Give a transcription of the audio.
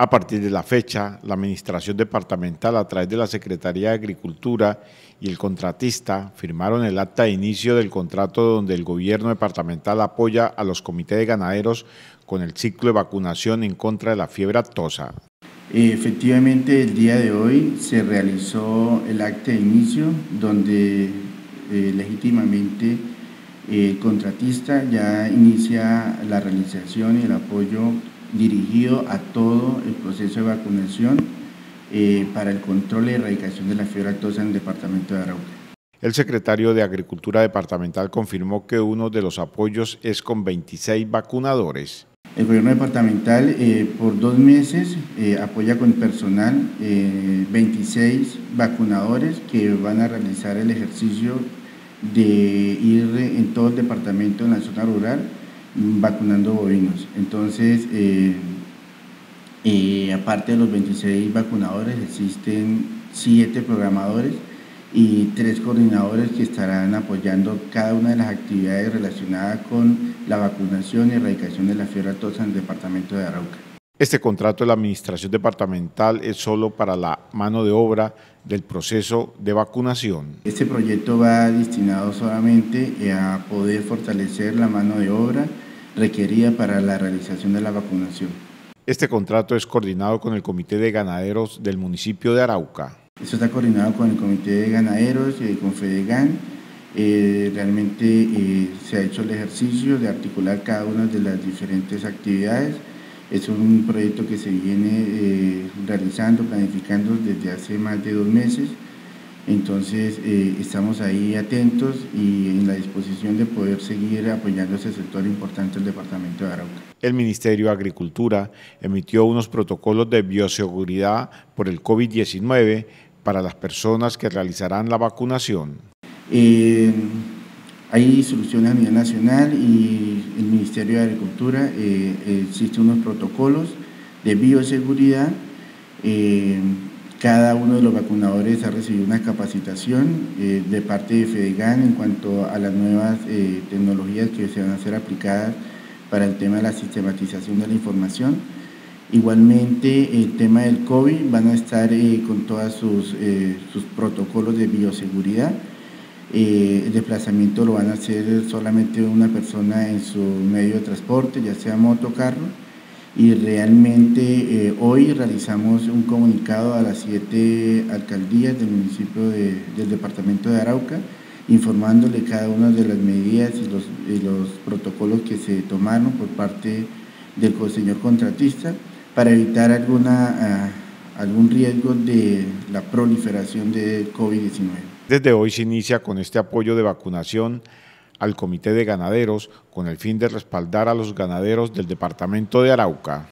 A partir de la fecha, la Administración Departamental, a través de la Secretaría de Agricultura y el contratista, firmaron el acta de inicio del contrato donde el gobierno departamental apoya a los comités de ganaderos con el ciclo de vacunación en contra de la fiebre aftosa. Efectivamente, el día de hoy se realizó el acta de inicio donde eh, legítimamente el contratista ya inicia la realización y el apoyo dirigido a todo el proceso de vacunación eh, para el control y erradicación de la fiebre aftosa en el departamento de Arauca. El secretario de Agricultura Departamental confirmó que uno de los apoyos es con 26 vacunadores. El gobierno departamental eh, por dos meses eh, apoya con personal 26 vacunadores que van a realizar el ejercicio de ir en todo el departamento en la zona rural vacunando bovinos. Entonces, eh, eh, aparte de los 26 vacunadores, existen 7 programadores y 3 coordinadores que estarán apoyando cada una de las actividades relacionadas con la vacunación y erradicación de la fiebre aftosa en el departamento de Arauca. Este contrato de la Administración Departamental es solo para la mano de obra del proceso de vacunación. Este proyecto va destinado solamente a poder fortalecer la mano de obra requerida para la realización de la vacunación. Este contrato es coordinado con el Comité de Ganaderos del municipio de Arauca. Esto está coordinado con el Comité de Ganaderos y con FEDEGAN. Eh, realmente eh, se ha hecho el ejercicio de articular cada una de las diferentes actividades. Es un proyecto que se viene eh, realizando, planificando desde hace más de dos meses. Entonces eh, estamos ahí atentos y en la disposición de poder seguir apoyando ese sector importante del departamento de Arauca. El Ministerio de Agricultura emitió unos protocolos de bioseguridad por el COVID-19 para las personas que realizarán la vacunación. Eh, hay soluciones a nivel nacional y el Ministerio de Agricultura eh, existen unos protocolos de bioseguridad cada uno de los vacunadores ha recibido una capacitación eh, de parte de FEDEGAN en cuanto a las nuevas eh, tecnologías que se van a ser aplicadas para el tema de la sistematización de la información. Igualmente, el tema del COVID van a estar eh, con todos sus, protocolos de bioseguridad. El desplazamiento lo van a hacer solamente una persona en su medio de transporte, ya sea moto o carro y realmente eh, hoy realizamos un comunicado a las siete alcaldías del municipio del departamento de Arauca informándole cada una de las medidas y los, los protocolos que se tomaron por parte del señor contratista para evitar alguna, ah, algún riesgo de la proliferación de COVID-19. Desde hoy se inicia con este apoyo de vacunación al Comité de Ganaderos con el fin de respaldar a los ganaderos del departamento de Arauca.